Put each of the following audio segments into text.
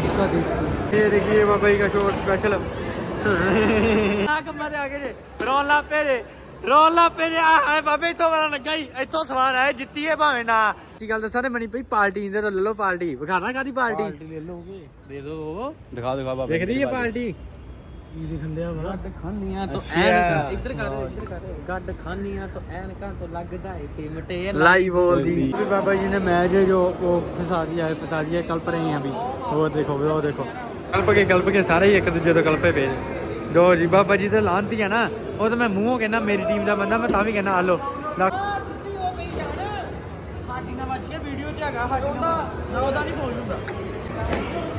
इसका देखिए ये देखिए बाबा जी का शोर स्पेशल ਕੰਮਾਂ ਦੇ ਆ ਗਏ ਜੇ ਰੋਣ ਲਾ ਪੇ ਜੇ ਰੋਣ ਲਾ ਪੇ ਜੇ ਆ ਹੈ ਬਾਬੇ ਇਥੋਂ ਵਾਲਾ ਲੱਗਾ ਹੀ ਇੱਥੋਂ ਸਵਾਰ ਆਏ ਜਿੱਤੀਏ ਭਾਵੇਂ ਨਾ ਕੀ ਗੱਲ ਦੱਸਾਂ ਨੇ ਬਣੀ ਪਈ ਪਾਰਟੀ ਇੰਦੇ ਤੋਂ ਲੈ ਲਓ ਪਾਰਟੀ ਵਿਖਾਣਾ ਕਾਦੀ ਪਾਰਟੀ ਲੈ ਲੋਗੇ ਦੇ ਦੋ ਦਿਖਾ ਦਿਖਾ ਬਾਬਾ ਦੇਖਦੀ ਹੈ ਪਾਰਟੀ ਇਹ ਦਿਖੰਦੇ ਆ ਬੜਾ ਗੱਡ ਖਾਨੀਆਂ ਤੋਂ ਐਨਕਾਂ ਇੱਧਰ ਕਰ ਇੱਧਰ ਕਰ ਗੱਡ ਖਾਨੀਆਂ ਤੋਂ ਐਨਕਾਂ ਤੋਂ ਲੱਗਦਾ ਏ ਪੇਮੈਂਟ ਇਹ ਲਾਈ ਬੋਲ ਦੀ ਬਾਬਾ ਜੀ ਨੇ ਮੈਚ ਜੋ ਉਹ ਫਸਾ ਦਿਆ ਹੈ ਫਸਾ ਦਿਆ ਕਲਪ ਰਹੇ ਆ ਵੀ ਉਹ ਦੇਖੋ ਉਹ ਦੇਖੋ ਕਲਪ ਕੇ ਕਲਪ ਕੇ ਸਾਰੇ ਹੀ ਇੱਕ ਦੂਜੇ ਤੋਂ ਕਲਪੇ ਪਏ ਦੋ ਜੀ ਬਾਬਾ ਜੀ ਤੇ ਲਾਂਤੀ ਆ ਨਾ ਉਹ ਤਾਂ ਮੈਂ ਮੂੰਹੋਂ ਕਹਿੰਦਾ ਮੇਰੀ ਟੀਮ ਦਾ ਬੰਦਾ ਮੈਂ ਤਾਂ ਵੀ ਕਹਿੰਦਾ ਆਲੋ ਸਿੱਧੀ ਹੋ ਗਈ ਯਾਰ ਹਾਡੀ ਨਾ ਵੱਜ ਕੇ ਵੀਡੀਓ ਚ ਹੈਗਾ ਹਾਡੀ ਨਾ ਉਹਦਾ ਨਹੀਂ ਬੋਲੂਗਾ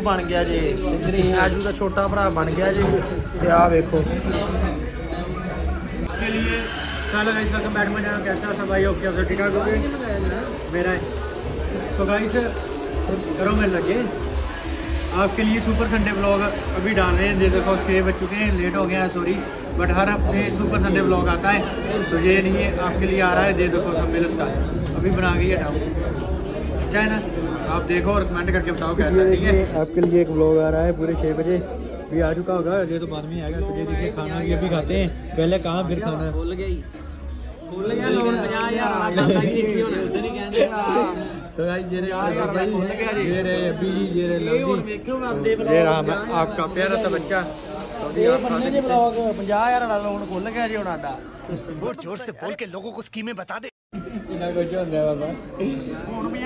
बन गया जी। हैजू का छोटा भरा बन गया जी। ते आ देखो। के लिए भाई हो है। तो करो मेरे लगे। आपके लिए सुपर संडे ब्लॉग अभी डाल रहे हैं। देखो, छः बज चुके हैं। लेट हो गया है सॉरी बट हर हफ़्ते सुपर संडे ब्लॉग आता है। तो ये नहीं है, आपके लिए आ रहा है। ये देखो, सब का अभी बना के ही अच्छा है ना। आप देखो और कमेंट करके बताओ कैसा ठीक है? आपके लिए एक ब्लॉग आ रहा है पूरे छः बजे। भी आ चुका होगा ये तो बाद में आएगा तो ये देखिए खाना ये भी खाते हैं। पहले कहाँ फिर खाना भूल गई। तो ये रहे अभी जी ये रहे तो ये रहा आपका प्यारा सा बच्चा। ज़ोर से बोल के लोगों को स्कीमें बता दे। बाबा। ਹੁਣ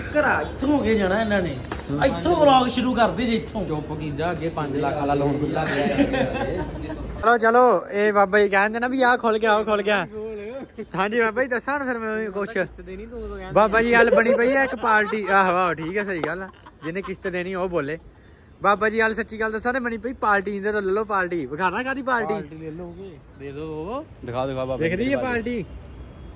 ਚੱਕਰ ਆ ਇੱਥੋਂ ਹੋ ਕੇ ਜਾਣਾ ਇਹਨਾਂ ਨੇ। ਇੱਥੋਂ ਵਲੌਗ ਸ਼ੁਰੂ ਕਰਦੇ ਜੇ ਇੱਥੋਂ। ਚੁੱਪ ਕੀਤਾ ਅੱਗੇ 5 ਲੱਖ ਵਾਲਾ ਲੋਨ ਖੁੱਲਾ ਗਿਆ ਚਲੋ ਚਲੋ ਇਹ ਬਾਬਾ ਜੀ ਕਹਿੰਦੇ ਨਾ ਵੀ ਆਹ ਖੁੱਲ ਗਿਆ ਉਹ ਖੁੱਲ ਗਿਆ। ਹਾਂਜੀ ਬਾਬਾ ਜੀ ਦੱਸਾਂ ਨਾ ਫਿਰ ਮੈਂ ਕੁਛ। ਦੇਣੀ ਤੂੰ ਉਦੋਂ ਕਹਿੰਦਾ ਬਾਬਾ ਜੀ ਗੱਲ ਬਣੀ ਪਈ ਹੈ ਇੱਕ ਪਾਰਟੀ। ਆਹੋ ਆਹੋ ਠੀਕ ਹੈ ਸਹੀ ਗੱਲ ਆ। ਜਿਹਨੇ ਕਿਸ਼ਤ ਦੇਣੀ ਉਹ ਬੋਲੇ। ਬਾਬਾ ਜੀ ਗੱਲ ਸੱਚੀ ਗੱਲ ਦੱਸਾਂ ਨੇ ਬਣੀ ਪਈ ਪਾਰਟੀ ਇੰਦੇ ਤੋਂ ਲੈ ਲਓ ਪਾਰਟੀ। ਵਿਖਾਣਾ ਕਾਦੀ ਪਾਰਟੀ? ਲੈ ਲੋਗੇ ਦੇ ਦੋ। ਦਿਖਾ ਦਿਖਾ ਬਾਬਾ ਦੇਖਦੀ ਹੈ ਪਾਰਟੀ?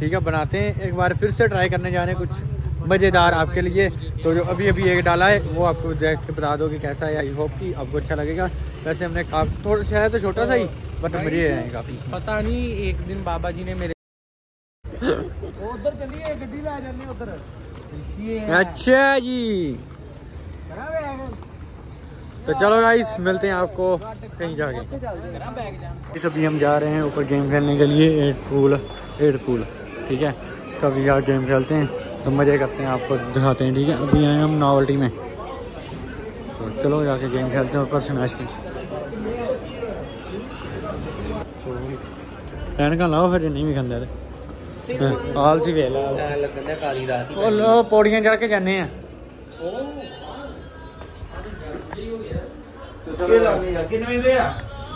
ठीक है बनाते हैं। एक बार फिर से ट्राई करने जा रहे हैं कुछ मज़ेदार आपके लिए। तो जो अभी अभी एक डाला है वो आपको जैक्ट बता दो कि कैसा है। आई होप कि आपको अच्छा लगेगा। वैसे हमने काफ़ी थोड़ा सा है तो छोटा सा ही बट मज़े आए काफ़ी। पता नहीं एक दिन बाबा जी ने मेरे अच्छा जी। तो चलो गाइस मिलते हैं आपको कहीं जाके। अभी हम जा रहे हैं ऊपर गेम खेलने के लिए एट पूल एट पूल। ठीक है तो अभी यार गेम खेलते हैं तो मज़े करते हैं आपको दिखाते हैं ठीक है अभी आए हम नावल्टी में तो चलो जाके गेम खेलते हैं ऊपर स्मैश में ਐਨਕਾਂ ਲਾਓ ਫਿਰ ਜੇ ਨਹੀਂ ਵੀ ਖਾਂਦੇ ਤੇ ਆਲਸੀ ਵੇਖ ਲਾ ਆਲਸੀ। ਲੱਗਣ ਦਿਆ ਕਾਲੀ ਰਾਤ ਉਹ ਲੋ ਪੌੜੀਆਂ ਚੜ ਕੇ ਜਾਂਦੇ ਆ ਕਿੰਨੇ ਦੇ ਆ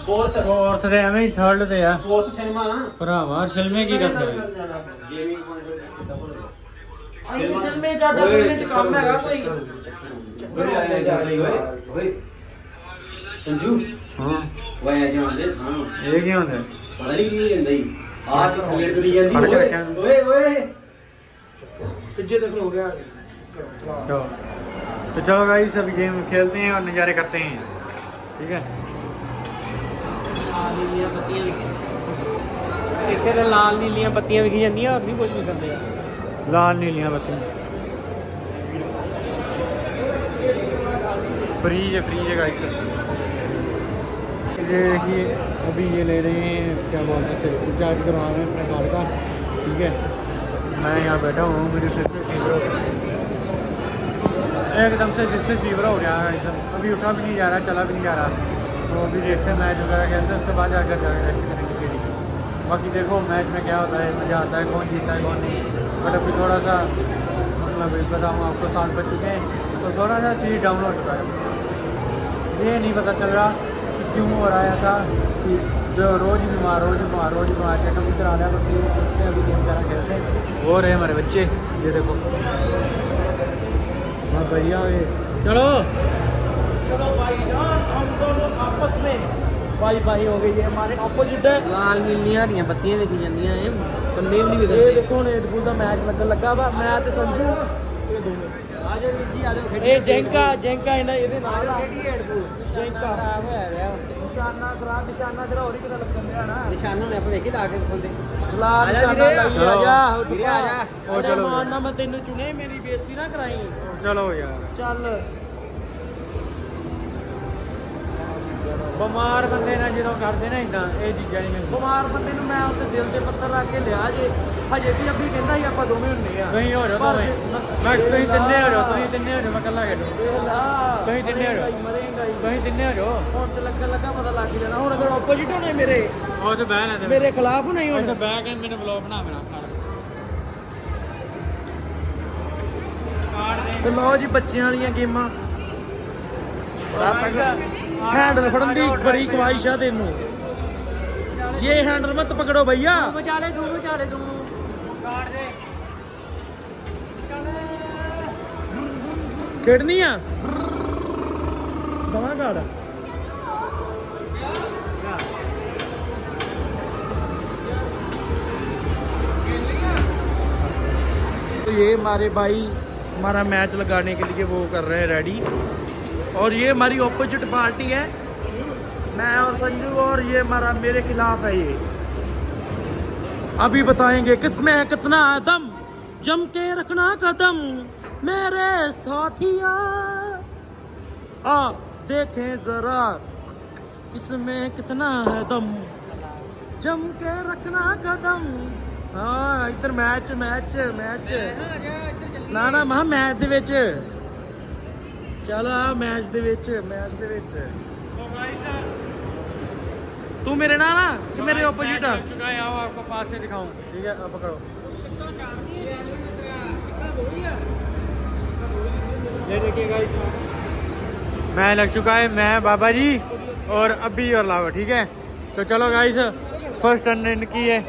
ਫੋਰਥ ਫੋਰਥ ਤੇ ਐਵੇਂ ਹੀ ਥਰਡ ਤੇ ਆ ਫੋਰਥ ਸਿਨੇਮਾ ਭਰਾਵਾ ਸਿਲਮੇ ਕੀ ਕਰਦੇ ਗੇਮਿੰਗ ਪੁਆਇੰਟ ਸਿਨੇਮੇ ਚਾਟਾ ਸਿਨੇਮੇ ਚ ਕੰਮ ਹੈਗਾ ਕੋਈ ਓਏ ਆਇਆ ਜਾਂਦਾ ਹੀ ਓਏ ਓਏ ਸੰਜੂ ਹਾਂ ਵਾਇਆ ਜਾਂਦੇ ਹਾਂ ਇਹ ਕੀ ਹੁੰਦਾ ਪਤਾ ਨਹੀਂ ਕੀ ਜਾਂਦਾ ਹੀ ਆ ਕੇ ਥੱਲੇ ਤੁਰੀ ਜਾਂਦੀ ਫੜ ਕੇ ਓਏ ਰੱਖਿਆ ਉਹਨੂੰ। ਓਏ ਓਏ ਤੀਜੇ ਦਿਨ ਹੋ ਗਿਆ तो तो चलो गाइस अभी गेम खेलते हैं और नज़ारे करते हैं ठीक है ਨੀਲੀਆਂ ਬੱਤੀਆਂ ਵੀ ਇੱਥੇ ਤਾਂ ਲਾਲ ਨੀਲੀਆਂ ਬੱਤੀਆਂ ਵਿਖੀ ਜਾਂਦੀਆਂ ਹੋਰ ਨਹੀਂ ਕੁਝ ਵੀ ਕਰਦੇ लाल नीलियाँ बत्ती फ्रीज है फ्रीज है गाइस ये देखिए अभी ये ले रहे हैं क्या बोलते हैं रिचार्ज करवा रहे हैं अपने कार का ठीक है मैं यहाँ बैठा हूँ मेरे सिर से फीवर हो गया। एकदम से जिससे फीवर हो गया है गाइस अभी उठा भी नहीं जा रहा चला भी नहीं जा रहा तो अभी देखते हैं मैच वगैरह खेलते हैं उसके बाद जाकर जाकर रेस्ट करेंगे सीढ़ी बाकी देखो मैच में क्या होता है मज़ा आता है कौन जीता है कौन नहीं। बट अभी थोड़ा सा मतलब बताऊँ आपको सात बज चुके हैं तो थोड़ा सा सीट डाउन हो। चुका है ये नहीं पता चल रहा कि क्यों हो रहा है ऐसा कि जो रोज़ बीमार रोज़ बीमार रोज़ बीमार चेकअप भी करा रहा है हैं अभी गेम वगैरह खेलते हैं। हो रहे हमारे बच्चे ये देखो। हाँ भैया चलो! चलो भाईजान हम दोनों आपस में भाई भाई हो गई है हमारे ऑपोजिट है ਲਾਲ ਨੀਲੀਆਂ ਹਰੀਆਂ ਬੱਤੀਆਂ ਵਿਖੀ ਜਾਂਦੀਆਂ ਇਹ ਬੰਦੇ ਵੀ ਨਹੀਂ ਇਹ ਵਿਖਦੇ ਦੇਖੋ ਹੁਣ ਏਡਪੂਲ ਦਾ ਮੈਚ ਲੱਗਣ ਲੱਗਾ ਵਾ ਮੈਂ ਤੇ ਸੰਜੂ ਇਹ ਦੋਨੋਂ ਆ ਜਾਓ ਵੀਰ ਜੀ ਆ ਜਾਓ ਇਹ ਜੈਂਕਾ ਜੈਂਕਾ ਇਹਨਾਂ ਇਹਦੇ ਨਾਲ ਆ ਕਿਹੜੀ ਏਡਪੂਲ ਜੈਂਕਾ ਖਰਾਬ ਹੋਇਆ ਹੋਇਆ ਉੱਤੇ ਨਿਸ਼ਾਨਾ ਖਰਾਬ ਨਿਸ਼ਾਨਾ ਤੇਰਾ ਹੋਰ ਹੀ ਕਿਤੇ ਲੱਗਣ ਦਿਆ ਨਾ ਨਿਸ਼ਾਨ ਹੋਣੇ ਆਪਾਂ ਵੇਖੀ ਲਾ ਕੇ ਖੋਲਦੇ ਚਲਾ ਆ ਜਾ ਨਿਸ਼ਾਨਾ ਵੀਰੇ। ਲਾਈ ਆ ਚਲੋ। ਜਾ ਵੀਰੇ ਆ ਜਾ। ਉਹ ਚਲੋ। ਮਾਨ ਨਾ ਮੈਂ ਤੈਨੂੰ ਚੁਣੇ ਮੇਰੀ ਬੇਇੱਜ਼ਤੀ ਨਾ ਕਰਾਈ चलो यार ਚੱਲ ਬਿਮਾਰ ਬੰਦੇ ਨਾਲ ਜਦੋਂ ਕਰਦੇ ਨਾ ਇਦਾਂ ਇਹ ਚੀਜ਼ਾਂ ਨਹੀਂ ਮਿਲਦੀਆਂ। ਬਿਮਾਰ ਬੰਦੇ ਨੂੰ ਮੈਂ ਉੱਤੇ ਦਿਲ ਤੇ ਪੱਤਰ ਰੱਖ ਕੇ ਲਿਆ ਜੇ। ਹਜੇ ਵੀ ਅੱਬੀ ਕਹਿੰਦਾ ਸੀ ਆਪਾਂ ਦੋਵੇਂ ਹੁੰਨੇ ਆ। ਤੁਸੀਂ ਹੋ ਪਰ ਦੋਵੇਂ। ਮੈਂ ਤੁਸੀਂ ਤਿੰਨੇ ਹੋ ਜਾਓ ਤੁਸੀਂ ਤਿੰਨੇ ਹੋ ਜਾਓ ਮੈਂ ਇਕੱਲਾ ਖੇਡੂ। ਤੁਸੀਂ ਤਿੰਨੇ ਹੋ ਹੀ ਤੁਸੀਂ ਤਿੰਨੇ ਹੋ ਜਾਓ। ਹੁਣ ਤੇ ਲੱਗਣ ਲੱਗਾ ਪਤਾ ਲੱਗ ਜਾਣਾ। ਹੁਣ ਅਗਰ ਆਪੋਜੀਟ ਹੋਣੇ ਮੇਰੇ ਉਹ ਤੇ ਬਹਿ ਲੈਂਦੇ ਮੇਰੇ ਖਿਲਾਫ ਨਹੀਂ ਹੁਣ। ਬਹਿ ਕੇ ਮੈਨੂੰ ਬਲੌਗ ਬਣਾ ਮੇਰਾ ਤੇ ਲਓ ਜੀ ਬੱਚਿਆਂ ਵਾਲੀਆਂ ਗੇਮਾਂ। हैंडल फड़न की बड़ी ख्वाहिश है तेन। ये हैंडल मत पकड़ो भैया। खेडनी दवा गाड़ तो ये मारे भाई हमारा मैच लगाने के लिए वो कर रहे हैं रेडी और ये हमारी ऑपोजिट पार्टी है। मैं और संजू और ये हमारा मेरे खिलाफ है ये। अभी बताएँगे किसमें है कितना दम। जम के रखना कदम मेरे साथिया। आप देखें जरा किसमें कितना है दम। जम के रखना कदम। हाँ इधर मैच मैच मैच ना ना महा मैच चला मैच दे विच मैच दे विच ओ भाई ਦੇ तू मेरे ना ना कि मेरे ऑपोजिट आ चुका है आओ आपको पास से दिखाऊँ ठीक है आप पकड़ो ये देखिए गाइस मैं लग चुका है मैं बाबा जी और अभी और लावा ठीक है तो चलो गाइस फ़र्स्ट रन इनकी है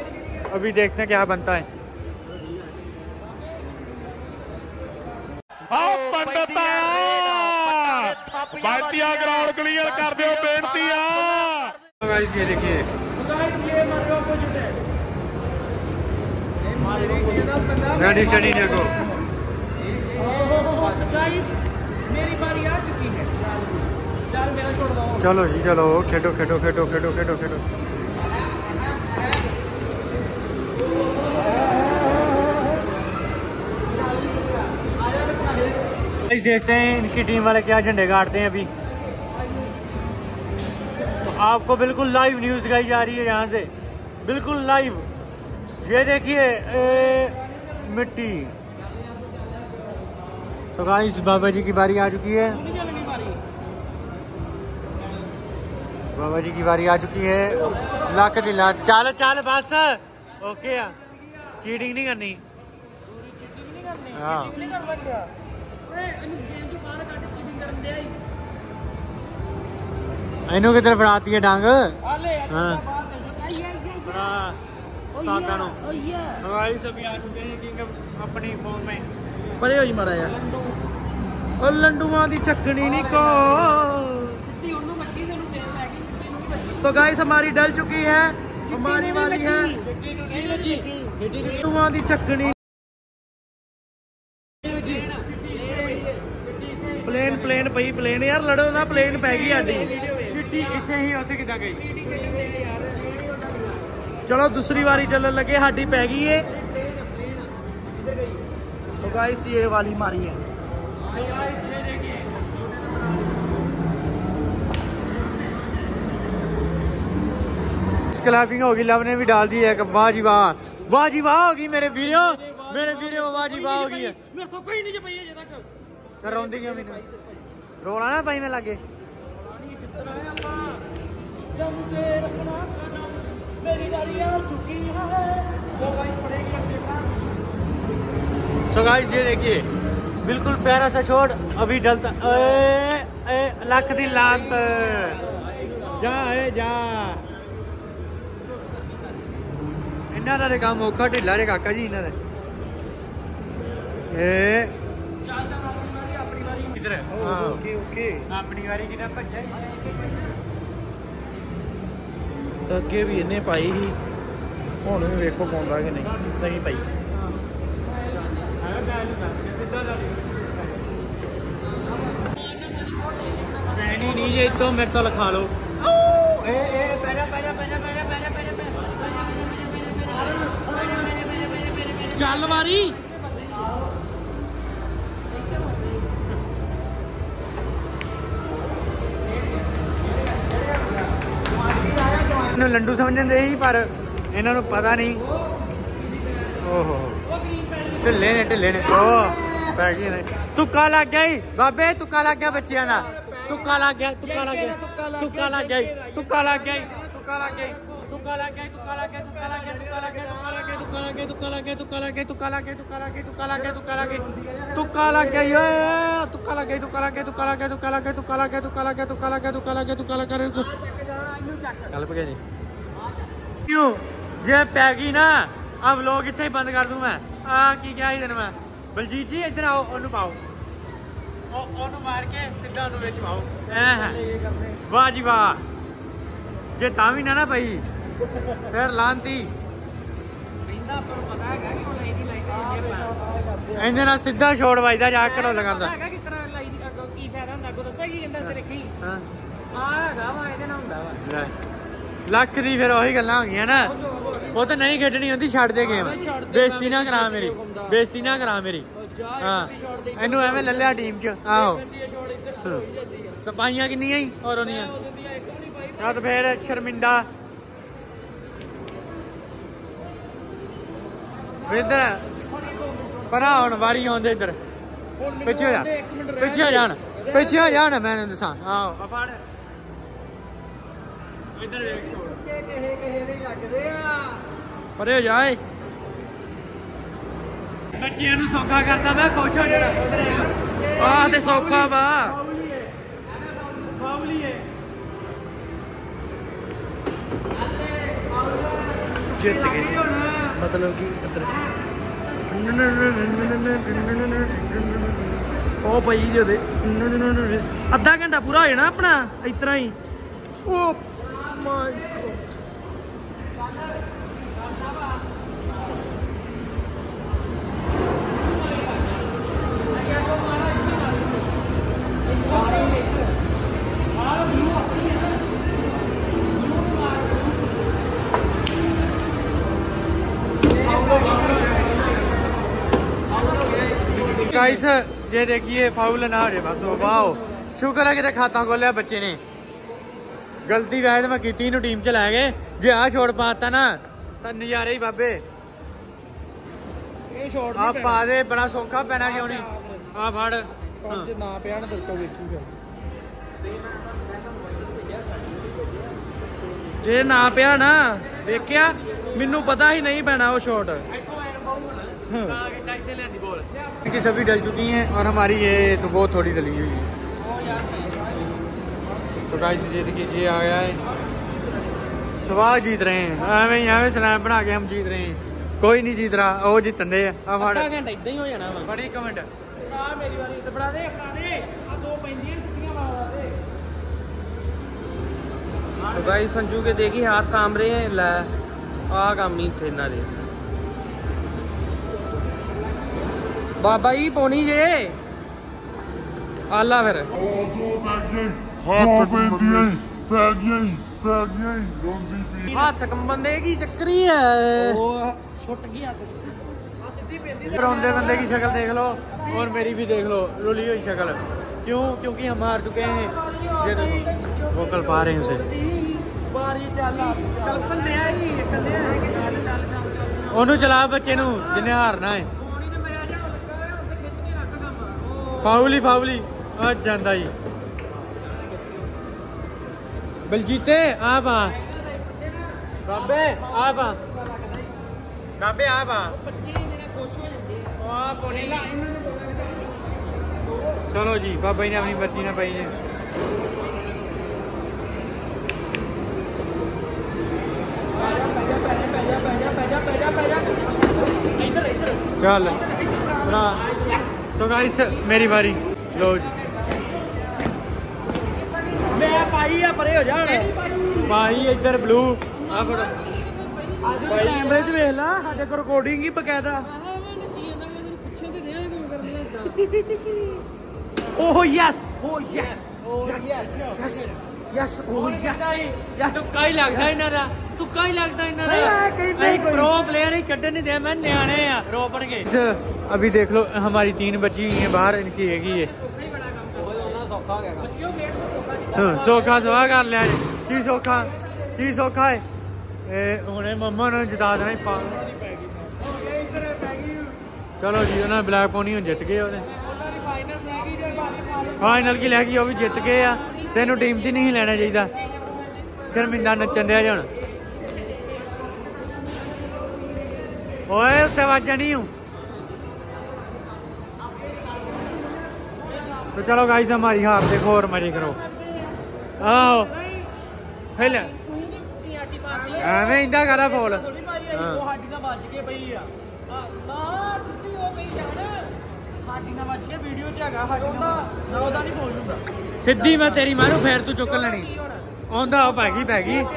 अभी देखते हैं क्या बनता है ਬਾਲਟੀਆਂ ਗਰਾਊਂਡ ਕਲੀਅਰ ਕਰ ਦਿਓ ਬੇਨਤੀ ਆ तो गाइस ये देखिए गाइस ये हमारे opposite है रेडी स्टडी देखो गाइस मेरी बारी आ चुकी है चल मेरा छोड़ दो चलो जी चलो खेडो खेडो खेडो खेडो खेडो खेडो गाइस देखते हैं इनकी टीम वाले क्या झंडे गाड़ते हैं अभी तो आपको बिल्कुल लाइव न्यूज़ दिखाई जा रही है यहाँ से। बिल्कुल लाइव ये देखिए मिट्टी। तो गाइस बाबा जी की बारी आ चुकी है। बाबा जी की बारी आ चुकी है। लाख दी लाख चल चल बस। ओके चीटिंग नहीं करनी। हाँ। इनों की तरफ़ आती है डांग। हाँ। तो गाइस हमारी डल चुकी है। हमारी वाली है। लंडुआ की चकनी प्लेन प्लेन पई प्लेन। यार लड़ो ना प्लेन पै गई ਮਿੱਟੀ ਇੱਥੇ ਹੀ ਉੱਥੇ ਕਿੱਦਾਂ ਗਈ ਚਲੋ ਦੂਸਰੀ ਵਾਰੀ ਚੱਲਣ ਲੱਗੇ ਸਾਡੀ ਪੈ ਗਈ ਏ तो गाइस ये वाली मारी है स्कैल्पिंग होगी लव ने भी डाल दी है वाह जी वाह वाह जी वाह होगी मेरे वीडियो मेरे वीडियो वाह जी वाह होगी है ਮੇਰੇ ਕੋਲ ਕੋਈ ਨਹੀਂ ਜੇ ਪਈ ਅਜੇ ਤੱਕ ਰੋਂਦੀ ਕਿਉਂ ਮੈਨੂੰ ਰੋਣਾ ਨਾ ਪਾਈ ਮੈਂ ਲਾਗੇ जम के रखना कदम मेरी गाड़ियां चुकी है वो गाइस पड़ेगी अब देखना सो गाइस ये देखिए बिल्कुल प्यारा सा शॉट अभी डलता ए, ए, लख दी लात जा ए जा ਇਹਨਾਂ ਦਾ ਤੇ ਕੰਮ ਔਖਾ ਢਿੱਲਾ ਰੇ ਕਾਕਾ ਜੀ ਇਹਨਾਂ ਦਾ ਏ ਕਿਧਰ ਹਾਂ ओके ओके ਆਪਣੀ ਵਾਰੀ ਕਿਦਾਂ ਭੱਜਿਆ ਤਾਂ ਅੱਗੇ ਵੀ ਇਹਨੇ ਪਾਈ ਸੀ ਹੁਣ ਵੀ ਵੇਖੋ ਪਾਉਂਦਾ ਕਿ ਨਹੀਂ ਨਹੀਂ ਪਾਈ ਪੈਣੀ ਨਹੀਂ ਜੇ ਇਤੋਂ ਮੇਰੇ ਤੋਂ ਲਿਖਾ ਲਓ ਏ ਏ ਪੈਣਾ ਪੈਣਾ ਪੈਣਾ ਪੈਣਾ ਪੈਣਾ ਪੈਣਾ ਚੱਲ ਵਾਰੀ ਇਹਨੂੰ ਲੰਡੂ ਸਮਝਦੇ ਸੀ ਪਰ ਇਹਨਾਂ ਨੂੰ ਪਤਾ ਨਹੀਂ ਓਹੋ ਢਿੱਲੇ ਨੇ ਢਿੱਲੇ ਨੇ ਓ ਪੈ ਗਏ ਨੇ ਤੁੱਕਾ ਲੱਗ ਗਿਆ ਈ ਬਾਬੇ ਤੁੱਕਾ ਲੱਗ ਗਿਆ ਬੱਚਿਆਂ ਦਾ ਤੁੱਕਾ ਲੱਗ ਗਿਆ ਤੁੱਕਾ ਲੱਗ ਗਿਆ ਤੁੱਕਾ ਲੱਗ ਗਿਆ ਈ, ਤੁੱਕਾ ਲੱਗ ਗਿਆ ਤੁੱਕਾ ਲੱਗ ਗਿਆ ਈ, ਤੁੱਕਾ ਲੱਗ ਗਿਆ ਈ, ਤੁੱਕਾ ਲੱਗ ਗਿਆ ਤੁੱਕਾ ਲੱਗ ਗਿਆ ਤੁੱਕਾ ਲੱਗ ਗਿਆ ਤੁੱਕਾ ਲੱਗ ਗਿਆ ਤੁੱਕਾ ਲੱਗ ਗਿਆ ਤੁੱਕਾ ਲੱਗ ਗਿਆ ਤੁੱਕਾ ਲੱਗ ਗਿਆ ਤੁੱਕਾ ਲੱਗ ਗਿਆ ਤੁੱਕਾ ਲੱਗ ਗਿਆ ਤੁੱਕਾ ਲੱਗ ਗਿਆ ਤੁੱਕਾ ਲੱਗ ਗਿਆ ਓਏ ਤੁੱਕਾ ਲੱਗ ਗਿਆ ਤੁੱਕਾ ਲੱਗ ਗਿਆ ਤੁੱਕਾ ਲੱਗ ਗਿਆ ਤੁੱਕਾ ਲੱਗ ਗਿਆ ਤੁੱਕਾ ਲੱਗ ਗਿਆ ਤੁੱਕਾ ਲੱਗ ਗਿਆ ਤੁੱਕਾ ਲੱਗ ਗਿਆ ਤੁੱਕਾ ਲੱਗ ਗਿਆ ਤੁੱਕਾ ਲੱਗ ਗਿਆ ਚੱਲ ਪਗੇ ਜੀ। ਕਿਉਂ? ਜੇ ਪੈ ਗਈ ਨਾ ਆ ਵਲੋਗ ਇੱਥੇ ਹੀ ਬੰਦ ਕਰ ਦੂੰ ਮੈਂ। ਆ ਕੀ ਕਿਹਾ ਤੈਨੂੰ ਮੈਂ? ਬਲਜੀਤ ਜੀ ਇੱਧਰ ਆਓ ਉਹਨੂੰ ਪਾਓ। ਉਹ ਉਹਨੂੰ ਮਾਰ ਕੇ ਸਿੱਧਾ ਉਹਨੂੰ ਵਿੱਚ ਪਾਓ। ਐ ਹੈ। ਵਾਹ ਜੀ ਵਾਹ। ਜੇ ਤਾਂ ਵੀ ਨਾ ਨਾ ਪਈ ਫਿਰ ਲਾਂਤੀ। ਆਪਾਂ ਨੂੰ ਪਤਾ ਹੈਗਾ ਕਿ ਉਹ ਲਾਈ ਦੀ ਲਾਈ ਦੀ ਇਹਦੇ ਨਾਲ ਸਿੱਧਾ ਛੋੜ ਵੱਜਦਾ ਜਾ ਘੜੋਲ ਕਰਦਾ ਹੈਗਾ ਕਿ ਤਰ੍ਹਾਂ ਲਾਈ ਦੀ ਅੱਗੋਂ ਕੀ ਫਾਇਦਾ ਹੁੰਦਾ ਅੱਗੋਂ ਦੱਸਿਆ ਕੀ ਕਹਿੰਦਾ ਤੇ ਰੱਖੀ ਹਾਂ। ਆ ਹੈਗਾ ਵਾ ਇਹਦੇ ਨਾਲ ਹੁੰਦਾ ਵਾ। ਲੈ। ਲੱਖ ਦੀ ਫਿਰ ਉਹੀ ਗੱਲਾਂ ਹੋ ਗਈਆਂ ਨਾ। ਉਹ ਤਾਂ ਨਹੀਂ ਖੇਡਣੀ ਹੁੰਦੀ ਛੱਡ ਦੇ ਗੇਮ ਬੇਇੱਜ਼ਤੀ ਨਾ ਕਰਾ ਮੇਰੀ। ਬੇਇੱਜ਼ਤੀ ਨਾ ਕਰਾ ਮੇਰੀ। ਹਾਂ। ਇਹਨੂੰ ਐਵੇਂ ਲੱਲਿਆ ਟੀਮ 'ਚ। ਆਹੋ। ਤਾਂ ਪਾਈਆਂ ਕਿੰਨੀਆਂ ਹੀ ਔਰ ਉਹਨੀਆਂ ਤਾਂ ਫਿਰ ਸ਼ਰਮਿੰਦਾ। ਇੱਧਰ ਪਰਾ ਹੁਣ ਵਾਰੀ ਆਉਂਦੇ ਇੱਧਰ। ਪਿੱਛੇ ਹੋ ਜਾ ਪਿੱਛੇ ਹੋ ਜਾਣ। ਪਿੱਛੇ ਹੋ ਜਾਣ ਮੈਂ ਦੱਸਾਂ। ਆਹੋ। ਫੜ। ਇੱਧਰ ਦੇਖ ਛੋੜ ਕਿਸੇ ਕਿਸੇ ਦੇ ਲੱਗਦੇ ਆ? ਪਰੇ ਹੋ ਜਾਏ ਬੱਚਿਆਂ ਨੂੰ ਸੌਖਾ ਕਰਦਾ ਮੈਂ ਖੁਸ਼ ਹੋ ਜਾਣਾ। ਆਹ ਤੇ ਸੌਖਾ ਵਾ। ਜਿੱਤ ਗਏ। ਮਤਲਬ ਕਿ ਇੱਧਰ? ਉਹ ਪਈ ਜਿਹਦੇ ਅੱਧਾ ਘੰਟਾ ਪੂਰਾ ਹੋ ਜਾਣਾ ਆਪਣਾ ਇਸ ਤਰ੍ਹਾਂ ਹੀ। ਉਹ my God. गाइस ये देखिए फाउल अनार है बस वाओ शुक्र है कि तो खाता खोलिया बच्चे ने ਗਲਤੀ ਵੈਸੇ ਤਾਂ ਮੈਂ ਕੀਤੀ ਇਹਨੂੰ ਟੀਮ ਚ ਲੈ ਗਏ ਜੇ ਆ ਛੋੜ ਪਾਤਾ ਨਾ ਤਾਂ ਨਜ਼ਾਰੇ ਹੀ ਬਾਬੇ ਇਹ ਸ਼ਾਟ ਆ ਪਾ ਦੇ ਬੜਾ ਸੌਖਾ ਪੈਣਾ ਕਿਉਂ ਨਹੀਂ ਆ ਫੜ ਪਰ ਜੇ ਨਾ ਪਿਆ ਨਾ ਤੇਰੇ ਤੋਂ ਵੇਖੀ ਫਿਰ ਜੇ ਨਾ ਪਿਆ ਨਾ ਵੇਖਿਆ ਮੈਨੂੰ ਪਤਾ ਹੀ ਨਹੀਂ ਪੈਣਾ ਉਹ ਸ਼ਾਟ कि सभी डल चुकी हैं और हमारी ये तो बहुत थोड़ी डली हुई है तो गाइस ये देखिए आ गया है सुबह जीत रहे हैं हमें यहाँ पे स्नैप बना के हम जीत रहे हैं कोई नहीं जीत रहा वो जीतन दे हमारा बड़ी एक तो भाई संजू के देखी हाथ काम रहे हैं लै आ काम नहीं थे ना बाबा जी पौनी जे आला फिर ਹੱਥ ਪੈਂਦੀ ਐ ਪੈ ਗਈ ਪੈ ਗਈ ਰੋਂਦੀ ਪਈ ਹੱਥ ਕੰਬਨ ਦੇ ਕੀ ਚੱਕਰੀ ਐ ਉਹ ਛੁੱਟ ਗਈ ਹੱਥ ਆ ਸਿੱਧੀ ਪੈਂਦੀ ਰੋਂਦੇ ਬੰਦੇ की शक्ल देख लो और मेरी भी देख लो रुली हुई शक्ल क्यों क्योंकि हम हार चुके हैं ये देखो वो कल पा रहे हैं उसे ਉਹਨੂੰ ਚਲਾ ਬੱਚੇ ਨੂੰ ਜਿੰਨੇ ਹਾਰਨਾ ਹੈ ਫਾਉਲੀ ਫਾਉਲੀ ਆ ਜਾਂਦਾ ਜੀ ਬਲਜੀਤੇ ਆ ਬਾ ਬਾਬੇ ਆ ਬਾ ਬਾਬੇ ਆ ਬਾ ਬੱਚੇ ਮੇਰੇ ਖੁਸ਼ ਹੋ ਜਾਂਦੇ ਆ ਆ ਪੋਣੀ ਚਲੋ ਜੀ ਬਾਬਾ ਜੀ ਨੇ ਆਪਣੀ ਮਰਜ਼ੀ ਨਾਲ ਪਾਈ ਜੀ ਚੱਲ ਬਣਾ ਸੋ ਗਾਇਸ ਮੇਰੀ ਵਾਰੀ ਲੋ ਜੀ बे पाई है परे हो जान भाई इधर ब्लू ਆ ਫੜੋ ਕੈਮਰੇ 'ਚ ਵੇਖ ਲਾ ਸਾਡੇ ਕੋਲ ਰਿਕਾਰਡਿੰਗ ਹੀ ਬਕਾਇਦਾ ਓਹ yes oh yes yes yes oh yes ਤੁੱਕਾ ਹੀ ਲੱਗਦਾ ਇਹਨਾਂ ਦਾ ਤੁੱਕਾ ਹੀ ਲੱਗਦਾ ਇਹਨਾਂ ਦਾ ਨਹੀਂ ਪ੍ਰੋ प्लेयर ही ਕੱਢਣ ਨਹੀਂ ਦੇ ਮੈਂ ਨਿਆਣੇ ਆ ਰੋਪਣਗੇ अभी देख लो हमारी तीन बच्ची हैं बाहर इनकी हैगी है बच्चों गेट को ਸੌਖਾ ਸਵਾ ਕਰ ਲਿਆ ਜੀ ਕੀ ਸੌਖਾ ਕੀ ਸੌਖਾ ਹੈ ਇਹ ਹੁਣੇ ਮੰਮਾ ਨੂੰ ਜਿਤਾ ਦੇਣਾ ਸੀ, ਪਾ ਚਲੋ ਜੀ ਉਹਨਾਂ ਬਲੈਕ ਪੋਨੀ ਹੁਣ ਜਿੱਤ ਗਏ ਉਹਨੇ ਫਾਈਨਲ ਕੀ ਲੈ ਗਈ ਉਹ ਵੀ ਜਿੱਤ ਗਏ ਆ ਤੈਨੂੰ ਟੀਮ 'ਚ ਨਹੀਂ ਲੈਣਾ ਚਾਹੀਦਾ ਸ਼ਰਮਿੰਦਾ ਨੱਚਣ ਦਿਆ ਜਣ ਓਏ ਉੱਤੇ ਵਾਜਾ ਨਹੀਂ ਹੂੰ तो चलो गाइस हमारी हार देखो और मजे करो ਆਹੋ। ਹਿਲ। ਐਵੇਂ ਇੰਦਾ ਕਰਾ ਫੋਲ ਸਿੱਧੀ ਮੈਂ ਤੇਰੀ ਮਾਰੂ, ਫੇਰ ਤੂੰ ਚੁੱਕ ਲੈਣੀ। ਆਉਂਦਾ, ਉਹ ਪੈ ਗਈ ਪੈ ਗਈ। ਉਹ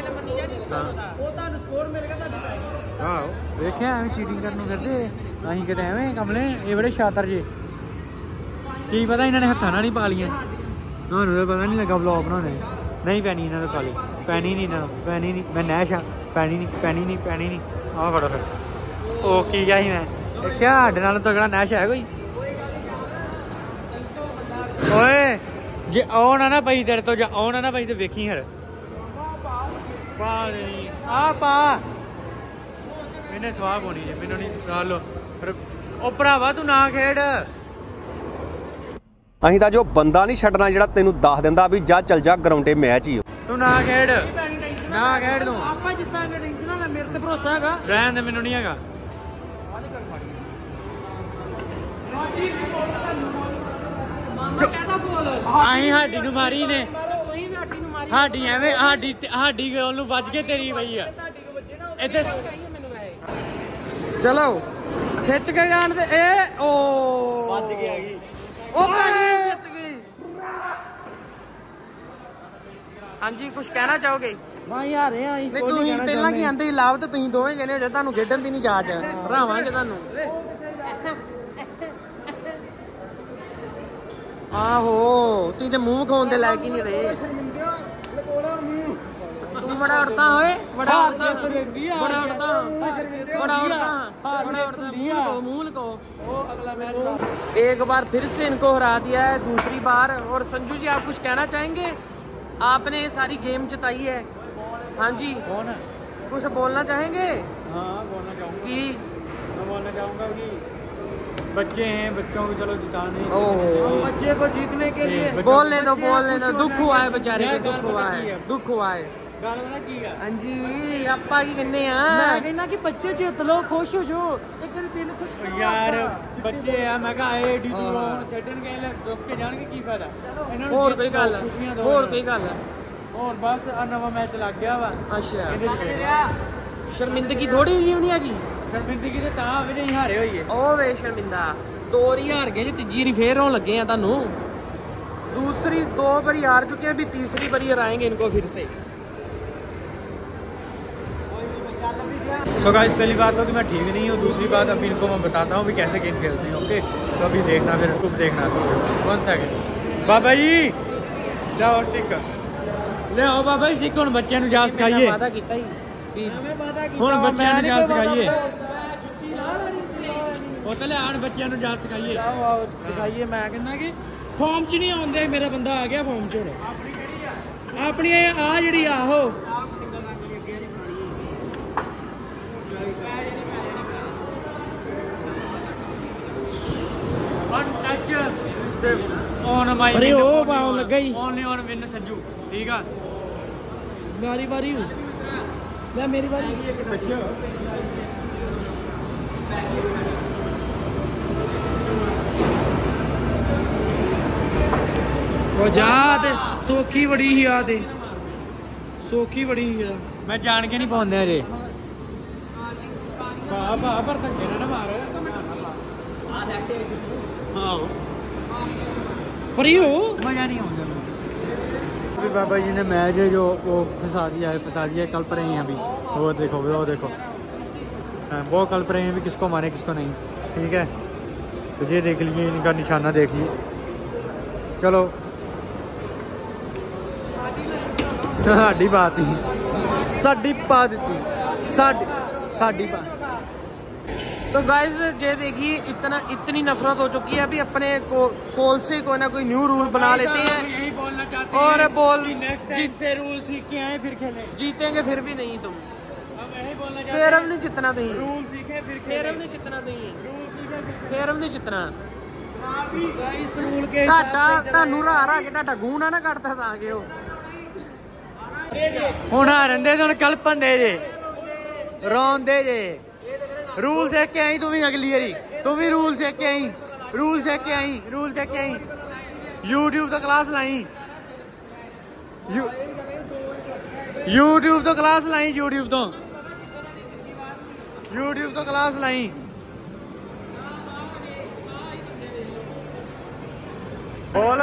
ਐਵੇਂ ਚੀਟਿੰਗ ਕਰਨ ਨੂੰ ਫਿਰਦੇ। ਅਸੀਂ ਕਿਤੇ ਐਵੇਂ ਕਮਲੇ, ਇਹ ਬੜੇ ਸ਼ਾਤਰ ਜੇ। ਕੀ ਪਤਾ ਇਹਨਾਂ ਨੇ ਹੱਥਾਂ ਨਾਲ ਨਹੀਂ ਪਾ ਲੀਆਂ ਤੁਹਾਨੂੰ ਪਤਾ ਨਹੀਂ ਲੱਗਾ ਵਲੌਗ ਬਣਾਉਣੇ। ਨਹੀਂ, ਪੈਣੀ ਇਹਨਾਂ ਨੂੰ ਕਾਲੀ। ਪੈਣੀ ਨਹੀਂ ਇਹਨਾਂ ਨੂੰ ਪੈਣੀ ਨਹੀਂ। ਮੈਂ ਨੈਸ਼ ਆ। ਪੈਣੀ ਨਹੀਂ ਪੈਣੀ ਨਹੀਂ ਪੈਣੀ ਨਹੀਂ। ਆਹ ਫੜੋ ਫਿਰ। ਉਹ ਕੀ ਗਿਆ ਸੀ ਮੈਂ? ਕਿਹਾ ਸਾਡੇ ਨਾਲ ਤਗੜਾ ਨੈਸ਼ ਹੈ ਕੋਈ? ਓਏ, ਜੇ ਆਉਣ ਨਾ ਭਾਈ ਤੇਰੇ ਤੋਂ, ਜਾਂ ਆਉਣ ਨਾ ਭਾਈ ਤੇ ਵੇਖੀ ਹਰ ਪਾ ਦੇ। ਆ ਪਾ। ਇਹਨੇ ਸਵਾਹ ਪਾਉਣੀ ਜੇ, ਮੈਨੂੰ ਨਹੀਂ ਲਾ ਲੋ ਫਿਰ ਉਹ ਭਰਾਵਾ ਤੂੰ ਨਾ ਖੇਡ। ਅਸੀਂ ਤਾਂ ਜੋ ਬੰਦਾ ਨਹੀਂ ਛੱਡਣਾ ਜਿਹੜਾ ਤੈਨੂੰ ਦੱਸ ਦਿੰਦਾ ਵੀ ਜਾ ਚੱਲ ਜਾ ਗਰਾਊਂਡੇ ਮੈਚ ਹੀ ਤੂੰ ਨਾ ਖੇਡ। ਨਾ ਖੇਡ ਤੂੰ। ਆਪਾਂ ਜਿੱਤਾਂਗੇ ਟੈਨਸ਼ਨ ਨਾ ਮੇਰੇ ਤੇ ਭਰੋਸਾ ਹੈਗਾ। ਰਹਿਣ ਦੇ ਮੈਨੂੰ ਨਹੀਂ ਹੈਗਾ। ਕਹਦਾ ਬੋਲ ਆਹੀਂ ਸਾਡੀ ਨੂੰ ਮਾਰੀ ਨੇ। ਤੁਸੀਂ ਵੀ ਆਟੀ ਨੂੰ ਮਾਰੀ ਸਾਡੀ ਐਵੇਂ ਸਾਡੀ ਸਾਡੀ ਗੋਲ ਨੂੰ ਵੱਜ ਕੇ ਤੇਰੀ ਪਈ ਆ। ਇੱਥੇ ਚਲੋ ਖਿੱਚ ਕੇ ਜਾਣ ਦੇ। ਇਹ ਓ। ਵੱਜ ਕੇ ਆ ਗਈ। ਉਹ ਗਈ ਜਿੱਤ ਗਈ। ਹਾਂਜੀ ਕੁਝ ਕਹਿਣਾ ਚਾਹੋਗੇ? ਮੈਂ ਹਾਰੇ ਆਈ ਨਹੀਂ ਤੁਸੀਂ ਪਹਿਲਾਂ ਕੀ ਆਂਦੇ ਲਾਭ ਤੇ ਤੁਸੀਂ ਦੋਵੇਂ ਜਣੇ ਹੋ ਜੇ ਤੁਹਾਨੂੰ ਖੇਡਣ ਦੀ ਨਹੀਂ ਜਾਚ ਹਰਾਵਾਂਗੇ ਤੁਹਾਨੂੰ। ਆਹੋ ਤੁਸੀਂ ਤੇ ਮੂੰਹ ਖਾਉਣ ਦੇ ਲਾਇਕ ਹੀ ਨਹੀਂ ਰਹੇ। बड़ा उड़ता होए बड़ा उड़ता बड़ा उड़ता बड़ा बड़ा उड़ता मूल मूल को। एक बार फिर से इनको हरा दिया है दूसरी बार। और संजू जी आप कुछ कहना चाहेंगे? आपने सारी गेम जताई है। हाँ जी। कुछ बोलना चाहेंगे? हाँ कि बोलना चाहूँगा कि बच्चे हैं बच्चों को चलो जिताने। बच्चे को जीतने के लिए बोलने दो बोलने दो दुख हुआ है। बेचारे दुख हुआ है। दुख हुआ है। ਗੱਲ ਪਤਾ ਕੀ ਆ ਹਾਂਜੀ ਆਪਾਂ ਕੀ ਕਹਿੰਨੇ ਆ? ਕਹਿੰਦਾ ਜਿੱਤ ਲੋ ਸ਼ਰਮਿੰਦਗੀ ਥੋੜੀ ਜਿਹੀ ਨਹੀਂ ਹੈਗੀ? ਸ਼ਰਮਿੰਦਗੀ ਤੇ ਤਾਂ ਵੀ ਨਹੀਂ ਹਾਰੇ ਹੋਈਏ। ਉਹ ਵੇ ਸ਼ਰਮਿੰਦਾ ਦੋ ਵਾਰੀ ਹਾਰ ਗਏ ਜੇ ਤੀਜੀ ਵਾਰੀ ਫੇਰ ਹੋਣ ਲੱਗੇ ਆ ਤੁਹਾਨੂੰ। ਦੂਸਰੀ ਦੋ ਵਾਰੀ ਹਾਰ ਚੁੱਕੇ ਵੀ ਤੀਸਰੀ ਵਾਰੀ ਹਰਾਏਗੇ ਇਨਕੋ ਫਿਰ ਸੇ। से तो गाइस पहली बात तो कि मैं ठीक नहीं हूँ दूसरी बात अभी इनको मैं बताता हूँ भी कैसे गेम खेलते हैं ओके तो अभी देखना फिर तुम देखना वन सेकेंड बाबा जी जाओ स्टिक ਲਿਆਓ ਬਾਬਾ ਜੀ ਸਿੱਖ ਹੁਣ ਬੱਚਿਆਂ ਨੂੰ ਜਾ ਸਿਖਾਈਏ ਵਾਦਾ ਕੀਤਾ ਹੀ ਵੀ ਹੁਣ ਬੱਚਿਆਂ ਨੂੰ ਜਾ ਸਿਖਾਈਏ ਉਹ ਤੇ ਲਿਆਣ ਬੱਚਿਆਂ ਨੂੰ ਜਾ ਸਿਖਾਈਏ ਆਓ ਆਓ ਸਿਖਾਈਏ ਮੈਂ ਕਹਿੰਦਾ ਕਿ ਫਾਰਮ 'ਚ ਨਹੀਂ ਆਉਂਦੇ ਮੇਰਾ ਬੰਦਾ ਆ ਗਿਆ ਫਾਰਮ 'ਚ ਹੁਣ ਆਪਣੀ ਆ ਜਿਹੜੀ ਆਹੋ ਤੇ ਔਨ ਮਾਈ ਅਰੇ ਉਹ ਪਾਉਣ ਲੱਗਾ ਹੀ ਔਨ ਔਨ ਵਿਨ ਸੱਜੂ ਠੀਕ ਆ ਵਾਰੀ ਵਾਰੀ ਹੋ ਲੈ ਮੇਰੀ ਵਾਰੀ ਉਹ ਜਾ ਤੇ ਸੋਖੀ ਬੜੀ ਹੀ ਆ ਤੇ ਸੋਖੀ ਬੜੀ ਹੀ ਆ ਮੈਂ ਜਾਣ ਕੇ ਨਹੀਂ ਪਾਉਂਦੇ ਅਜੇ ਭਾ ਭਾ ਪਰ ਧੱਕੇ ਨਾ ਨਾ ਮਾਰ पर ये? मज़ा नहीं होता बाबा जी ने मैच जो वो फसा दिया है, फसा दिया है कल पर हैं अभी। वो देखो वो देखो। हाँ, वो कल पर हैं अभी किसको मारे, किसको नहीं। ठीक है? तो ये देख लीजिए, इनका निशाना देख लीजिए चलो हाँ, ਸਾਡੀ ਬਾਤ ਹੀ साड़ी पा दी साड़ी पा तो गाइस ये देखिए इतना इतनी नफरत हो चुकी है अभी अपने को, कोल से कोई ना कोई न्यू रूल बना लेते हैं यही बोलना चाहते और बोल नेक्स्ट जीत से रूल सीख के आए फिर खेले जीतेंगे फिर भी नहीं तुम हम यही बोलना फिर हम नहीं जितना नहीं रूल सीखे फिर फिर हम नहीं जितना नहीं रूल सीखे फिर फिर हम नहीं जितना ਇਸ ਰੂਲ ਕੇ ਤੁਹਾਡਾ ਤੁਹਾਨੂੰ ਰਾ ਰਾ ਕੇ ਤੁਹਾਡਾ ਗੂਣਾ ਨਾ ਕੱਢਦਾ ਤਾਂ ਕਿ ਉਹ ਹੁਣ ਹਾਰਨ ਦੇ ਹੁਣ ਕਲਪਨ ਦੇ ਜੇ ਰੋਂਦੇ ਜੇ रूल चेक के आई तू भी अगली बारी। तू भी रूल तो तो तो। चेक के आई। रूल चेक के आई रूल चेक के आई। यूट्यूब तो क्लास लाई। यूट्यूब तो क्लास लाई यूट्यूब तो। यूट्यूब तो क्लास लाई। बोल।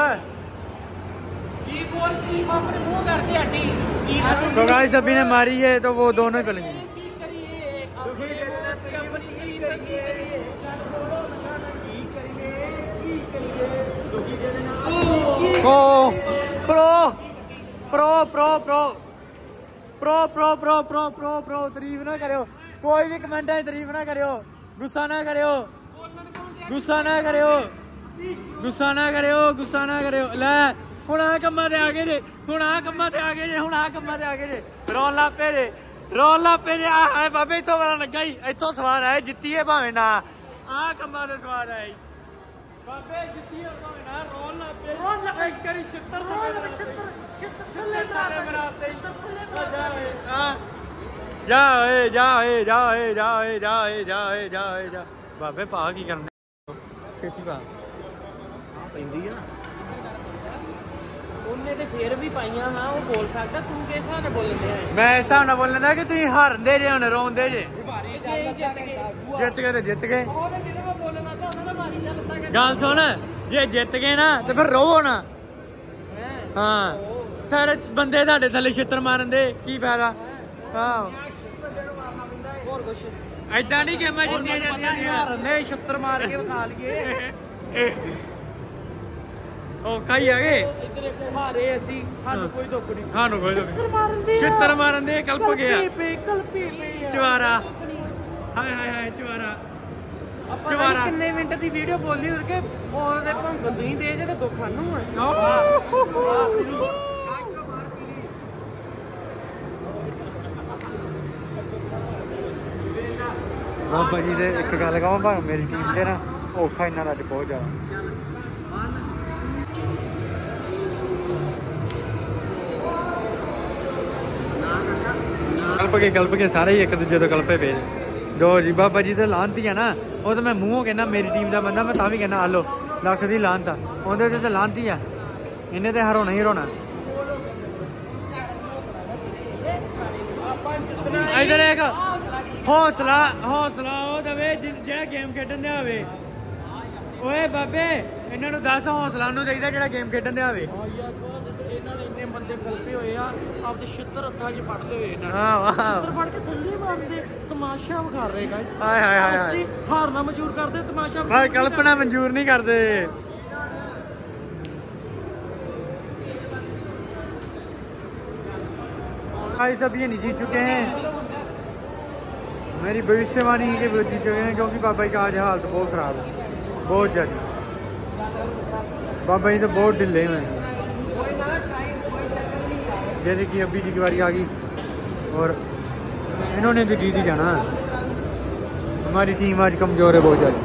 तो गाइस अभी ने मारी है तो वो दोनों ही पलेंगे। Go! Pro! Pro, pro, pro! Pro, pro, pro, pro, pro, pro! ਨਾ ਕਰਿਓ ਕੋਈ ਵੀ ਕਮੈਂਟਾਂ ਤਾਰੀਫ ਨਾ ਕਰਿਓ ਗੁੱਸਾ ਨਾ ਕਰਿਓ ਗੁੱਸਾ ਨਾ ਕਰਿਓ ਗੁੱਸਾ ਨਾ ਕਰਿਓ ਗੁੱਸਾ ਨਾ ਕਰਿਓ ਲੈ ਹੁਣ ਆ ਕੰਮਾਂ ਤੇ ਆ ਗਏ ਜੇ ਹੁਣ ਆ ਕੰਮਾਂ ਤੇ ਆ ਗਏ ਜੇ ਹੁਣ ਆ ਕੰਮਾਂ ਤੇ ਆ ਗਏ ਜੇ ਰੋਣ ਪੇਰੇ ਰੋਣ ਲਾ ਪੇ ਜੇ ਆ ਹਾਏ ਬਾਬੇ ਇੱਥੋਂ ਵਾਲਾ ਲੱਗਾ ਹੀ ਇੱਥੋਂ ਸਵਾਰ ਆਏ ਜਿੱਤੀਏ ਭਾਵੇਂ ਨਾ ਆ ਕੰਮਾਂ ਦੇ ਸਵਾਰ ਆਏ ਬਾਬੇ ਜਿੱਤੀਏ ਭਾਵੇਂ ਨਾ ਰੋਣ ਲਾ ਪੇ ਰੋਣ ਲਾ ਇੱਕ ਵਾਰੀ 76 76 76 ਸਾਰੇ ਮਰਾਤੇ ਹਾਂ ਜਾ ਓਏ ਜਾ ਓਏ ਜਾ ਓਏ ਜਾ ਓਏ ਜਾ ਓਏ ਜਾ ਓਏ ਜਾ ਓਏ ਜਾ ਬਾਬੇ ਪਾ ਕੀ ਕਰਨਾ ਛੇਤੀ ਪਾ ਪੈਂਦੀ ਆ ਉਹਨੇ ਤੇ ਫੇਰ ਵੀ ਪਾਈਆਂ ਹਾਂ ਉਹ ਬੋਲ ਸਕਦਾ ਤੂੰ ਕਿਸ ਹਿਸਾਬ ਨਾਲ ਬੋਲਦੇ ਆ ਮੈਂ ਇਸ ਹਿਸਾਬ ਨਾਲ ਬੋਲਣਾ ਕਿ ਤੁਸੀਂ ਹਾਰਦੇ ਜੇ ਹੁਣ ਰੋਂਦੇ ਜੇ। ਜਿੱਤ ਗਏ ਜਿੱਤ ਗਏ। ਤੇ ਜਿੱਤ ਗਏ। ਉਹਨੇ ਜਿਹਦੇ ਮੈਂ ਬੋਲਣਾ ਤਾਂ ਉਹਨਾਂ ਦਾ ਮਾਰੀ ਚੱਲਦਾ ਕਿ ਗੱਲ ਸੁਣ ਜੇ ਜਿੱਤ ਗਏ ਨਾ ਤੇ ਫਿਰ ਰੋਵੋ ਨਾ। ਹਾਂ? ਫਿਰ ਬੰਦੇ ਤੁਹਾਡੇ ਥੱਲੇ ਛਿੱਤਰ ਮਾਰਨ ਦੇ ਕੀ ਫਾਇਦਾ? ਹਾਂ ਹੋਰ ਕੁਛ ਐਦਾਂ ਨਹੀਂ ਗੇਮਾਂ ਜਿੱਤੀਆਂ ਜਾਂਦੀਆਂ ਨੇ ਛੱਤਰ ਮਾਰ ਕੇ ਵਿਖਾ ਲਈਏ। ਉਹ ਕਾਈ ਆ ਗਏ। ਇੱਧਰ ਇੱਕ ਹਾਰੇ ਅਸੀਂ ਸਾਨੂੰ ਕੋਈ ਦੁੱਖ ਨਹੀਂ। ਸਾਨੂੰ ਕੋਈ ਨਹੀਂ। ਛਿੱਤਰ ਮਾਰਨ ਦੇ ਕਲਪ ਗਿਆ। ਪੇ ਕਲਪੀ ਪਈ ਚਵਾਰਾ। ਹਾਏ ਹਾਏ ਹਾਏ ਚਵਾਰਾ। ਆਪਾਂ। ਤਾਂ ਕਿੰਨੇ ਮਿੰਟ ਦੀ ਵੀਡੀਓ ਬੋਲੀ ਉਰ ਕੇ ਉਹਦੇ ਭੰਗ ਤੁਸੀਂ ਦੇ ਜੇ ਤੇ ਦੁੱਖ ਸਾਨੂੰ ਆ। ਬਾਬਾ ਜੀ ਦੇ ਇੱਕ ਗੱਲ ਕਹਾਂ ਪਰ ਮੇਰੀ ਟੀਮ ਦੇ ਨਾ ਔਖਾ ਇਹਨਾਂ ਦਾ ਅੱਜ ਬਹੁਤ ਜ਼ਿਆਦਾ। ਕਲਪ ਕੇ ਕਲਪ ਕੇ ਸਾਰੇ ਹੀ ਇੱਕ ਦੂਜੇ ਤੋਂ ਕਲਪੇ ਪਏ ਨੇ। ਜੀ, ਬਾਬਾ ਜੀ ਤੇ ਲਾਂਤੀ ਆ ਨਾ, ਉਹ ਤਾਂ ਮੈਂ ਮੂੰਹੋਂ ਕਹਿੰਦਾ, ਮੇਰੀ ਟੀਮ ਦਾ ਬੰਦਾ, ਮੈਂ ਤਾਂ ਵੀ ਕਹਿੰਦਾ ਆਲੋ ਲੱਖ ਦੀ ਲਾਂਤ ਆ। ਉਹਦੇ ਤੇ ਤਾਂ ਲਾਂਤੀ ਆ। ਇਹਨੇ ਤੇ ਹਰਾਉਣਾ ਹੀ ਹਰਾਉਣਾ ਇਧਰ ਇੱਕ ਹੌਸਲਾ ਹੌਸਲਾ ਉਹ ਦਵੇ ਜਿਹੜਾ ਗੇਮ ਖੇਡਣ ਦੇ ਆਵੇ ਓਏ ਬਾਬੇ, ਇਹਨਾਂ ਨੂੰ ਦੱਸ ਹੌਸਲਾ ਨੂੰ ਚਾਹੀਦਾ ਜਿਹੜਾ ਗੇਮ ਖੇਡਣ ਦੇ ਆਵੇ ਦੇ ਇੰਨੇ ਬੰਦੇ ਕਲਪੇ ਹੋਏ ਆ ਆਪਦੇ ਛਿੱਤਰ ਹੱਥਾਂ 'ਚ ਫੜਦੇ ਹੋਏ ਇਹਨਾਂ ਹਾਂ ਵਾਹ ਛਿੱਤਰ ਫੜ ਕੇ ਥੱਲੇ ਮਾਰਦੇ ਤਮਾਸ਼ਾ ਵਿਖਾ ਰਹੇ ਗਾਇਸ ਹਾਏ ਹਾਏ ਹਾਏ ਹਾਏ ਹਾਰਨਾ ਮਨਜ਼ੂਰ ਕਰਦੇ ਤਮਾਸ਼ਾ ਪਰ ਕਲਪਨਾ ਮਨਜ਼ੂਰ ਨਹੀਂ ਕਰਦੇ भाई सब ये नहीं जीत चुके हैं मेरी भविष्यवाणी है कि वो जीत चुके हैं क्योंकि बाबा जी का आज हालत बहुत ख़राब है बहुत ज़्यादा बाबा जी तो बहुत ढिले हुए हैं जैसे कि अभी जी की बारी आ गई और इन्होंने भी जीत ही जाना हमारी टीम आज कमज़ोर है बहुत ज़्यादा।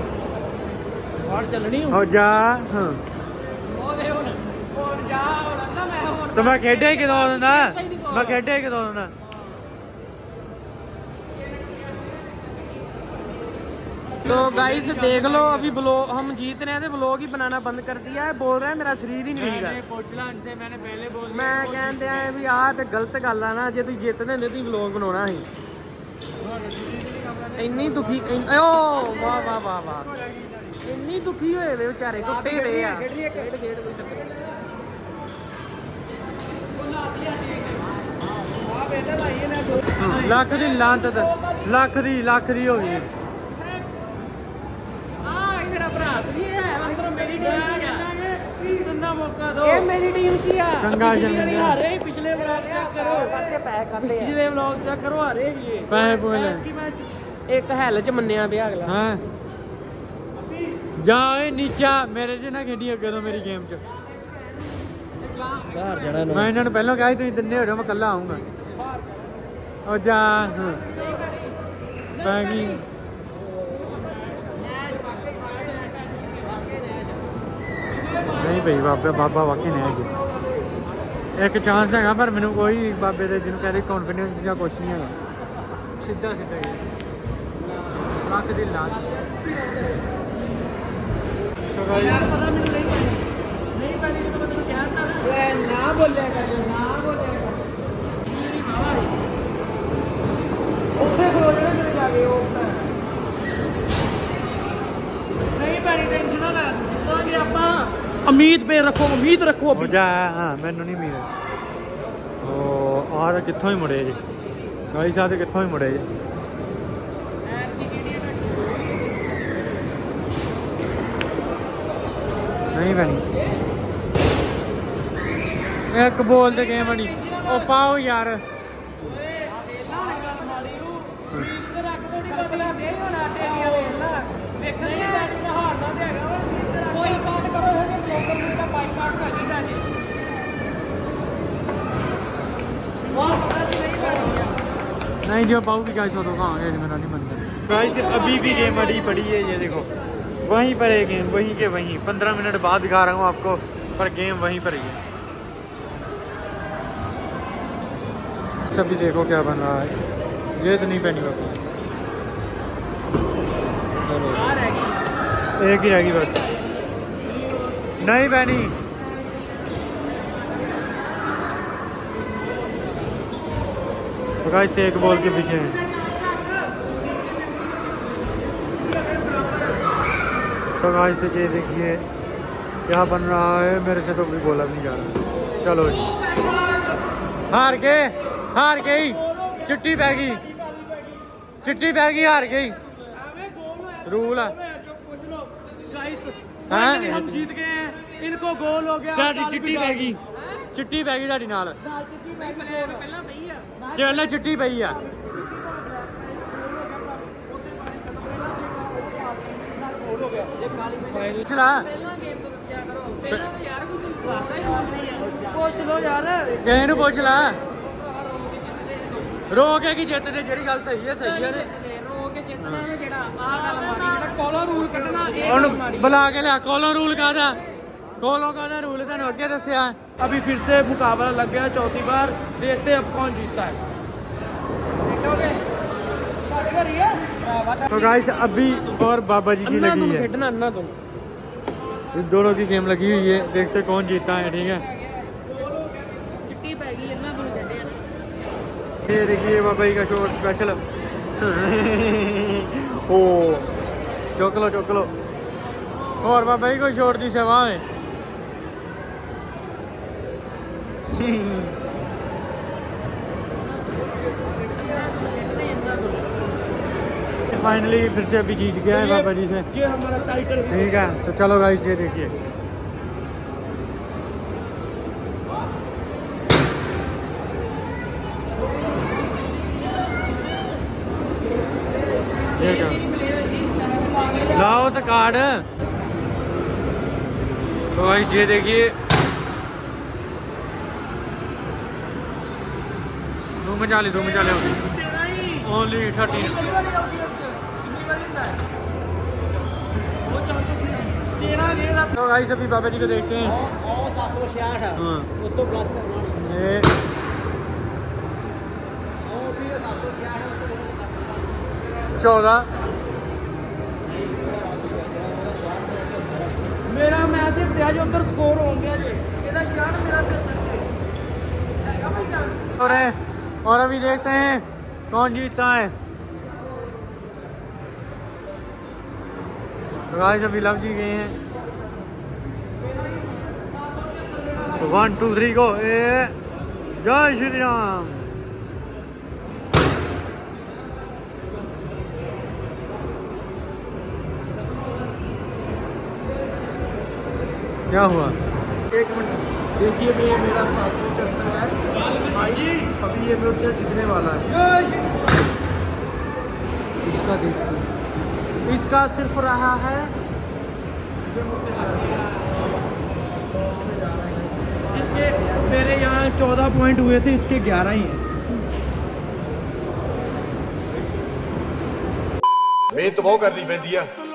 और जा हाँ। तो मैं खेडे कि मैं खेडे कि तो गाइस देख लो अभी ब्लॉग हम जीत रहे थे ब्लॉग तो ही बनाना बंद कर दिया है। बोल रहे हैं मेरा शरीर ही नहीं मैंने पहले बोल मैं कह दिया है भी आ तो गलत गल है ना जे तुम जितने होंगे तुम ब्लॉग बना ही। इन्नी दुखी ओ वाह वाह वाह वाह। इन्नी दुखी होए बेचारे टुटे पे आ। ਲੱਖ ਦੀ हो गई। ਆ ਇਹ ਮੇਰਾ ਭਰਾ ਸੀ ਇਹ ਹੈ ਅੰਦਰ ਮੇਰੀ ਟੀਮ ਸੀ ਤੰਨਾ ਮੌਕਾ ਦੋ? ਇਹ ਮੇਰੀ ਟੀਮ ਸੀ ਆ। ਚੰਗਾ ਪਿਛਲੀ ਵਾਰੀ ਜਨਮ ਹਾਰੇ ਹੀ, ਪਿਛਲੇ ਵਲੌਗ ਚੈੱਕ ਕਰੋ। ਪਿਛਲੇ ਵਲੌਗ ਚੈੱਕ ਕਰੋ ਹਾਰੇ ਵੀ ਇਹ। ਪੈਸੇ ਪੂਏ ਲੈ। ਕੀ ਮੈਚ ਇੱਕ ਹੈਲ ਚ ਮੰਨਿਆ ਪਿਆ ਅਗਲਾ। ਹਾਂ। ਜਾ ਓਏ ਨੀਚਾ ਮੇਰੇ 'ਚ ਨਾ ਖੇਡੀ ਅੱਗੇ ਤੋਂ ਮੇਰੀ ਗੇਮ 'ਚ। ਬਾਹਰ ਜਾਣਾ ਮੈਂ ਇਹਨਾਂ ਨੂੰ ਪਹਿਲਾਂ ਕਿਹਾ ਸੀ ਤੁਸੀਂ ਤਿੰਨੇ ਹੋ ਜਾਓ ਮੈਂ ਇਕੱਲਾ ਆਉਂਗਾ ਉਹ ਜਾ ਹਾਂ। ਪੈ ਨਹੀਂ ਭਈ ਬਾਬਾ ਬਾਬਾ ਵਾਕਈ ਨਹੀਂ ਜੀ ਇੱਕ ਚਾਂਸ ਹੈਗਾ ਪਰ ਮੈਨੂੰ ਕੋਈ ਬਾਬੇ ਦੇ ਜਿਹਨੂੰ ਕਹਿੰਦੇ ਕੌਨਫੀਡੈਂਸ ਜਾਂ ਕੁਛ ਨਹੀਂ ਹੈਗਾ ਸਿੱਧਾ ਸਿੱਧਾ ਹੀ ਲੱਕ ਦੀ ਲਾਜ ਸੋ ਗਾਇਸ ਪਤਾ ਮੈਨੂੰ ਨਹੀਂ ਪੈਣੀ ਨਹੀਂ ਪੈਣੀ ਤਾਂ ਮੈਂ ਤੈਨੂੰ ਕਹਿਤਾ ਨਾ ਓਏ ਨਾ ਬੋਲਿਆ ਕਰ ਨਾ ਬੋਲਿਆ ਕਰ ਮੇਰੀ ਬਾਵਾ ਉੱਥੇ ਖਲੋ ਜਾਣਾ ਜਦੋਂ ਜਾ ਕੇ ਉਹ ਆਪਣਾ। ਨਹੀਂ ਪੈਣੀ ਟੈਨਸ਼ਨ ਨਾ ਲੈ ਜਿੱਤਾਂਗੇ ਆਪਾਂ ਉਮੀਦ ਪੇ ਰੱਖੋ ਉਮੀਦ ਰੱਖੋ ਹੋ ਜਾ ਹਾਂ ਮੈਨੂੰ ਨਹੀਂ ਮੀਰ ਉਹ ਆਹ ਤਾਂ ਕਿੱਥੋਂ ਹੀ ਮੁੜੇ ਜੀ ਗਾਈ ਸਾਹਿਬ ਤੇ ਕਿੱਥੋਂ ਹੀ ਮੁੜੇ ਜੀ ਨਹੀਂ ਬਣੀ ਇੱਕ ਬੋਲ ਤੇ ਗੇਮ ਬਣੀ ਉਹ ਪਾਓ ਯਾਰ ਕੋਈ नहीं जो पाऊँगी गाइस वो तो कहाँ है? मेरा नहीं कर गाइस अभी भी गेम अड़ी पड़ी है ये देखो। वहीं पर है गेम वहीं के वहीं। पंद्रह मिनट बाद दिखा रहा हूँ आपको पर गेम वहीं पर ही है। सभी देखो क्या बन रहा है। ये तो नहीं पहनी बापू एक ही रहेगी बस। नहीं पहनी। तो गाइस एक बॉल के पीछे है तो गाइस ये देखिए क्या बन रहा है मेरे से तो कोई बोला भी नहीं जा रहा चलो जी हार गए हार गई चिट्टी पै गई चिट्टी पै गई हार गई रूल है फाइनली हम जीत गए हैं इनको गोल हो गया ਤੁਹਾਡੀ काल ਚਿੱਟੀ भी ਪੈ डाल ਗਈ ਚਿੱਟੀ ਪੈ ਗਈ ਤੁਹਾਡੀ ਨਾਲ ਚੱਲ ਚਿੱਟੀ ਪਈ ਆ। ਚਲਾ ਪੁੱਛ ਲੋ ਯਾਰ। ਕਿਸੇ ਨੂੰ ਪੁੱਛ ਲੈ। ਰੋ ਕੇ ਕੀ ਜਿੱਤਦੇ ਜਿਹੜੀ ਗੱਲ ਸਹੀ ਹੈ ਸਹੀ ਹੈ ਰੋ ਕੇ ਜਿੱਤਣਾ ਜਿਹੜਾ ਆਹ ਗੱਲ ਮਾਰੀ ਜਿਹੜਾ ਕੋਲੋ ਰੂਲ ਕੱਢਣਾ ਇਹ ਹੁਣ ਬੁਲਾ ਕੇ ਲਿਆ ਕੋਲੋਂ ਰੂਲ ਕਾਦਾ दो लोगों ने रूल हो गया जैसे है अभी फिर से मुकाबला लग गया चौथी बार। देखते अब कौन जीतता है। तो गाइस अभी और बाबा जी की लगी है। अन्ना इन दोनों की गेम लगी हुई है। देखते कौन जीतता है ठीक है? ये देखिए बाबा जी का शोर स्पेशल ओ चौक लो और बाबा जी को शोर दी सेवा है फाइनली फिर से अभी जीत गया है बाबा जी से। ठीक है तो चलो गाइस ये देखिए। लाओ तो कार्ड तो गाइस ये देखिए। धूम चाली धूम चाले ओनली थर्टीन तो गाइस अभी बाबा जी को देखते हैं हाँ ये चौदह ਮੇਰਾ ਮੈਚ ਤੇ ਪਿਆ ਜੀ ਉਧਰ ਸਕੋਰ ਹੋ ਗਿਆ ਜੀ ਇਹਦਾ 66 ਮੇਰਾ और है और अभी देखते हैं कौन जीतता है। गाइस अभी लव जी गए हैं। वन टू थ्री गो ए, जय श्री राम। क्या हुआ? एक मिनट। देखिए ये मेरा सात सौ पचहत्तर है। अभी ये म्यूचर जीतने वाला है। इसका देखते इसका सिर्फ़ रहा है। इसके मेरे यहाँ चौदह पॉइंट हुए थे इसके ग्यारह ही हैं। मेहनत बहुत करनी पैंती है